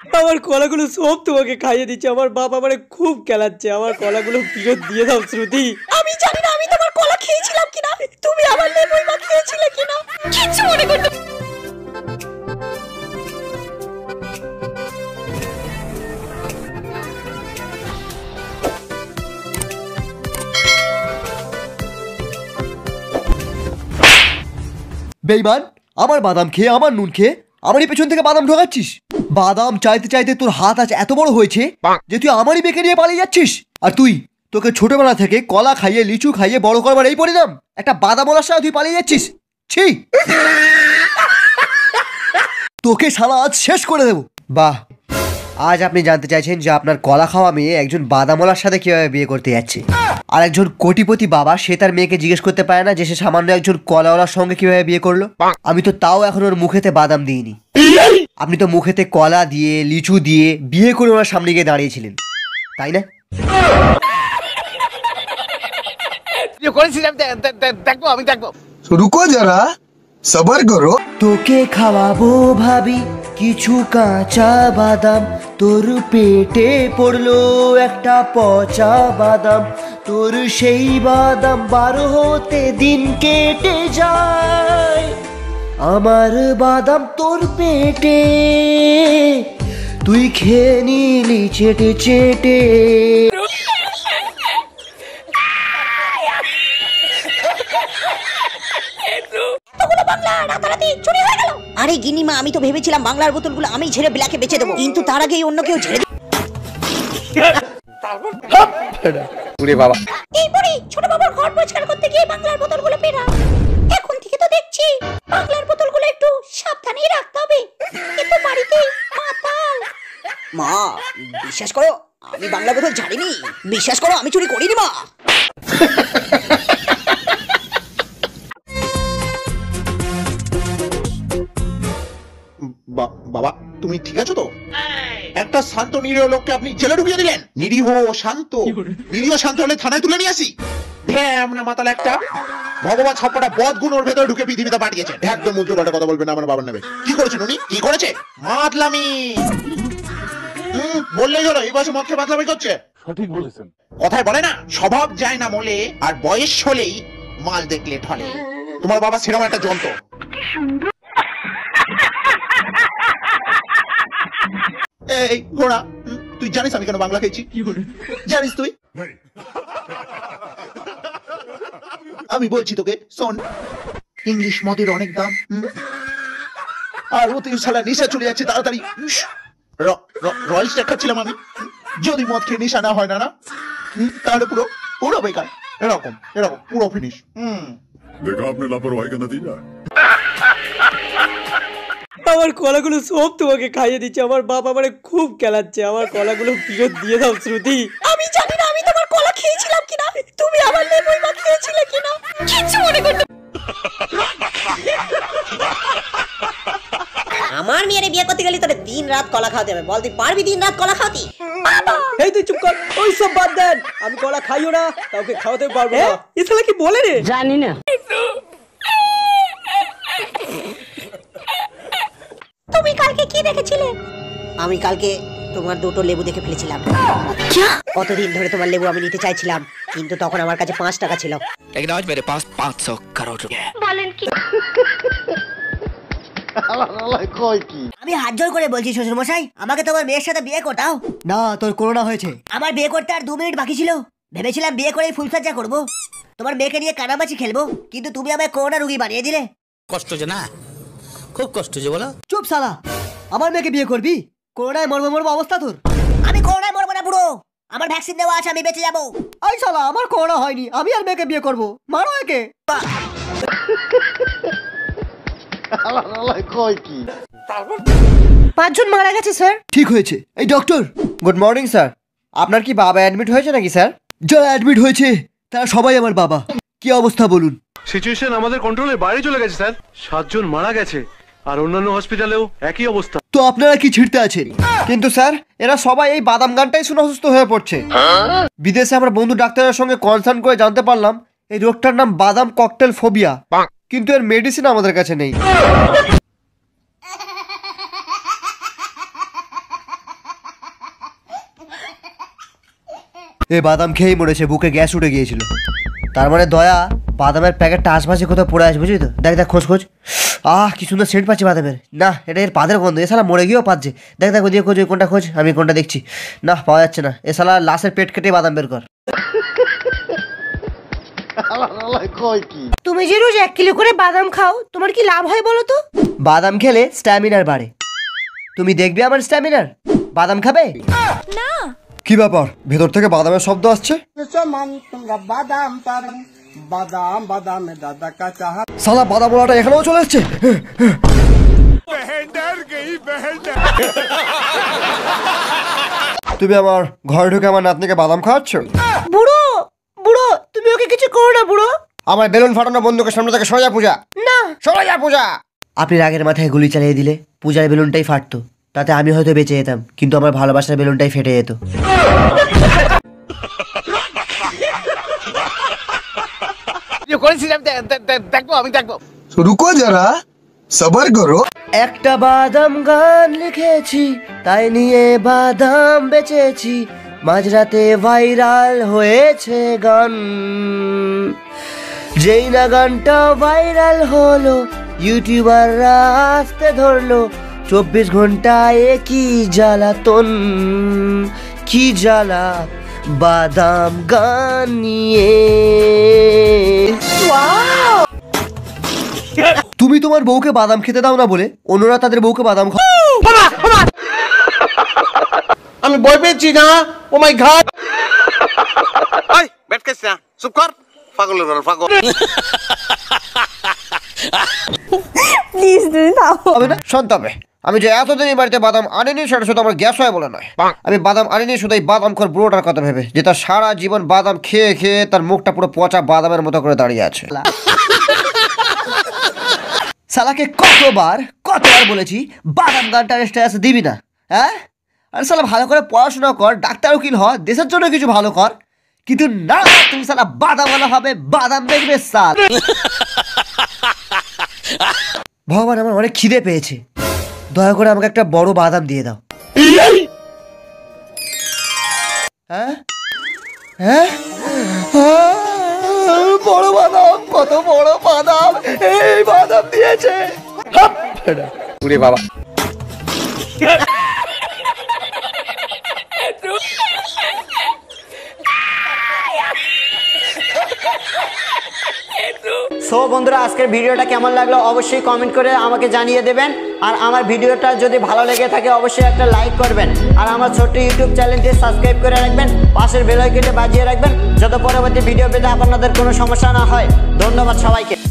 আমার কলাগুলো সব তোমাকে খাইয়ে দিচ্ছে আমার বাপ আমারে খুব খেলাচ্ছে আমার কলাগুলো ফেরত দিয়ে দাও শ্রুতি। আমি জানি না আমি তোমার কলা খেয়েছিলাম কিনা তুমি আমার লেবুই বা খেয়েছিলে কিনা। কিচ্ছু মনে করতে বেইমান আমার বাদাম খেয়ে আমার নুন খেয়ে আমারই পেছন থেকে বাদাম ঢোকাচ্ছিস? বাদাম চাইতে চাইতে তোর হাত আজ এত বড় হয়েছে যে তুই আমারই বেঁকে নিয়ে পালিয়ে যাচ্ছিস। আর তুই তোকে ছোটবেলা থেকে কলা খাইয়ে লিচু খাইয়ে বড় করবার এই পরিণাম একটা বাদাম বলার সাথে তুই পালিয়ে যাচ্ছিস। ছি। তোকে সারা আজ শেষ করে দেবো। বাহ। আজ আপনি জানতে চাইছেন যে আপনার কলা খাওয়া মেয়ে একজন বাদামলার সাথে কীভাবে বিয়ে করতে যাচ্ছে। আর একজন কোটিপতি বাবা সে তার মেয়েকে জিজ্ঞেস করতে পারে না যে সে সামান্য একজন কলাওয়ালার সঙ্গে কীভাবে বিয়ে করল। আমি তো তাও এখন ওর মুখেতে বাদাম দিইনি। আপনি তো মুখেতে কলা দিয়ে লিচু দিয়ে বিয়ে করে ওনার সামনে গিয়ে দাঁড়িয়েছিলেন। তাই না? তোকে খাওয়াবো ভাবি কিছু কাঁচা বাদাম। তোর পেটে পড়ল একটা পচা বাদাম, তোর সেই বাদাম বারো হতে দিন কেটে যায়। আমার বাদাম তোর পেটে, তুই খেয়ে নিলি চেটে চেটে বাংলা আরে গিনিমা আমি তো ভেবেছিলাম বাংলার বোতলগুলো আমি ছেড়ে ব্ল্যাকে বেচে দেবো। কিন্তু তার আগেই অন্য কেউ ঝেড়ে দিল। এই পরে ছোট বাবার ঘর পরিষ্কার করতে গিয়ে বাংলার বোতলগুলো পেরা এখন থেকে তো দেখছি বাংলার বোতলগুলো একটু সাবধানেই রাখতে হবে। কিন্তু বাড়িতে মাতাল। মা বিশ্বাস করো আমি বাংলা বোতল ঝাড়িনি। বিশ্বাস করো আমি চুরি করিনি মা। তুমি ঠিক আছো তো? একটা শান্ত নিরীহ লোককে আপনি জেলে ঢুকিয়ে দিলেন। নিরীহ শান্ত। নিরীহ শান্ত হলে থানায় তুলে নিয়ে আসি। ভ্যাম না মাতাল একটা। ভগবান বদ গুণ ওর ভেতরে ঢুকে পৃথিবীতে পাঠিয়েছে। একদম কথা বলবেন না আমার বাবার নামে। কি করেছেন উনি কি করেছে? মাতলামি। বললেই হলো এই বয়সে মদ খেয়ে মাতলামি করছে। সঠিক বলেছেন। কথায় বলে না স্বভাব যায় না মলে আর বয়স হলেই মাল দেখলে ঢলে। তোমার বাবা সেরকম একটা যন্ত্র এই ঘোড়া হুম, তুই জানিস আমি কেন বাংলা খেয়েছি জানিস তুই আমি বলছি তোকে শোন ইংলিশ মদের অনেক দাম হুম। আর ও তুই শালা নেশা চলে যাচ্ছে তাড়াতাড়ি উস, র- র- রয়্যাল স্ট্যাক খাচ্ছিলাম আমি যদি মদ খেয়ে নেশা না হয় না না হুম, তাহলে পুরো পুরো বেকার এরকম এরকম পুরো ফিনিশ হুম देखा आपने लापरवाही का नतीजा আমার কলাগুলো সব তোমাকে খাইয়ে দিচ্ছে। আমার বাপ আমারে খুব খেলাচ্ছে আমার কলাগুলো ফেরত দিয়ে দাও শ্রুতি। আমি জানি না আমি তোমার কলা খেয়েছিলাম কিনা। তুমি আমার লেবুই বা খেয়েছিলে কিনা। কিচ্ছু মনে করতে আমার মেয়েরে বিয়ে করতে গেলে তোর দিন রাত কলা খাওয়াতে হবে। বল তুই পারবি দিন রাত কলা খাওয়াতে? এই তুই চুপ কর ওই সব বাদ দেন। আমি কলা খাইও না কাউকে খাওয়াতে পারব না। এ শালা কি বলে রে? তুমি কালকে কি দেখেছিলে আমি কালকে তোমার দুটো লেবু দেখে ফেলেছিলাম কতদিন ধরে তোমার লেবু আমি নিতে চাইছিলাম কিন্তু তখন আমার কাছে পাঁচ টাকা ছিল लेकिन आज मेरे पास पाँच सौ करोड़ रुपए हैं আমি হাত জোর করে বলছি শ্বশুর মশাই আমাকে তোমার মেয়ের সাথে বিয়ে করতাও না তোর করোনা হয়েছে আমার বিয়ে করতে আর দু মিনিট বাকি ছিল ভেবেছিলাম বিয়ে করে ফুলসজ্জা করব তোমার মেয়েকে নিয়ে কানামাছি খেলবো কিন্তু তুমি আমায় করোনা রুগী বানিয়ে দিলে কষ্ট যে না খুব কষ্ট যে বলো চুপ শালা আমার মেয়েকে বিয়ে করবি? করোনায় মরবো মরবো অবস্থা তোর। আমি করোনায় মরবো না পুরো আমার ভ্যাকসিন দেওয়া আছে আমি বেঁচে যাব। আই শালা আমার করোনা হয়নি আমি আর মেয়েকে বিয়ে করব। মারো একে। পাঁচজন মারা গেছে স্যার। ঠিক হয়েছে। এই ডক্টর গুড মর্নিং স্যার আপনার কি বাবা অ্যাডমিট হয়েছে নাকি স্যার যারা অ্যাডমিট হয়েছে তারা সবাই আমার বাবা। কি অবস্থা বলুন? সিচুয়েশন আমাদের কন্ট্রোলের বাইরে চলে গেছে স্যার সাতজন মারা গেছে। আর অন্যান্য হসপিটালেও একই অবস্থা। তো আপনারা কি ছিড়তে আছেন? কিন্তু স্যার, এরা সবাই এই বাদাম গানটাই শুনে অসুস্থ হয়ে পড়ছে। বিদেশে আমার বন্ধু ডাক্তারের সঙ্গে কনসার্ন করে জানতে পারলাম, এই রোগটার নাম বাদাম ককটেল ফোবিয়া কিন্তু এর মেডিসিন আমাদের কাছে নেই। এ বাদাম খেয়েই মরেছে, বুকে গ্যাস উঠে গিয়েছিল। তার মানে দয়া, বাদামের প্যাকেটটা আশপাশে কোথাও পড়ে আসবে বুঝলি তো? দেখ দেখ, খোঁজ খোঁজ। আহ কি সুন্দর সেন্ট পাচ্ছি বাদামের। না এটা এর পাদের গন্ধ। এ শালা মরে গিয়েও পাচ্ছে। দেখ দেখ ওদিকে খোঁজ ওই কোনটা খোঁজ? আমি কোনটা দেখছি। না পাওয়া যাচ্ছে না। এ শালা লাশের পেট কেটে বাদাম বের কর। তুমি যে রোজ এক কিলো করে বাদাম খাও তোমার কি লাভ হয় বলো তো? বাদাম খেলে স্ট্যামিনার বাড়ে। তুমি দেখবে আমার স্ট্যামিনার বাদাম খাবে? না। কি ব্যাপার? ভেতর থেকে বাদামের শব্দ আসছে? সালা বাদাম ওলাটা এখানেও চলে এসছে। তুমি আমার ঘরে ঢুকে আমার নাতনিকে বাদাম খাওয়াচ্ছ? বুড়ো বুড়ো তুমি ওকে কিছু করো না বুড়ো। আমার বেলুন ফাটানো বন্ধুকে সামনে থেকে সোজা পূজা। না। সোজা পূজা। আপনি রাগের মাথায় গুলি চালিয়ে দিলে পূজার বেলুনটাই ফাটতো। তাতে আমি হয়তো বেঁচে যেতাম কিন্তু আমার ভালোবাসার বেলুনটাই ফেটে যেত। করেছিস আমি দেখব আমি দেখব। রুকো যারা সবার করো। একটা বাদাম গান লিখেছি তাই নিয়ে বাদাম বেচেছি মাঝরাতে ভাইরাল হয়েছে গান। যেই না গানটা ভাইরাল হলো ইউটিউবাররা আসতে ধরলো চব্বিশ ঘন্টায় কি জ্বালাতন কি জ্বালা বাদাম গান নিয়ে তুমি তোমার বউকে বাদাম খেতে দাও না বলে অন্যরা তাদের বউকে বাদাম খাও। আমি বই পেয়েছি না। ও মাই ঘাট প্লিজ তুমি দাও হবে না? শুনতে হবে আমি যে এতদিন এই বাড়িতে বাদাম আনিনি সেটা শুধু আমার গ্যাস হয় বলে নয়। আমি বাদাম আনিনি শুধু এই বাদাম খোর বুড়োটার কথা ভেবে যে তার সারা জীবন বাদাম খেয়ে খেয়ে তার মুখটা পুরো পচা বাদামের মতো করে দাঁড়িয়ে আছে। সালাকে কতবার কতবার বলেছি বাদাম গানটা স্ট্যাটাস দিবি না হ্যাঁ? আর সালা ভালো করে পড়াশোনা কর ডাক্তার উকিল হ দেশের জন্য কিছু ভালো কর কিন্তু না তুমি সালা বাদাম ভালো হবে বাদাম দেখবে সাল ভগবান আমার অনেক খিদে পেয়েছে। দয়া করে আমাকে একটা বড় বাদাম দিয়ে দাও। হ্যাঁ? হ্যাঁ? বড় বাদাম কত বড় বাদাম এই বাদাম দিয়েছে। সো বন্ধুরা আজকের ভিডিওটা কেমন লাগল অবশ্যই কমেন্ট করে আমাকে জানিয়ে দেবেন। আর আমার ভিডিওটা যদি ভালো লেগে থাকে, অবশ্যই একটা লাইক করবেন। আর আমার ছোট্ট ইউটিউব চ্যানেলটি সাবস্ক্রাইব করে রাখবেন। পাশের বেলাইকেটে বাজিয়ে রাখবেন। যত পরবর্তী ভিডিও পেতে আপনাদের কোনো সমস্যা না হয়। ধন্যবাদ সবাইকে।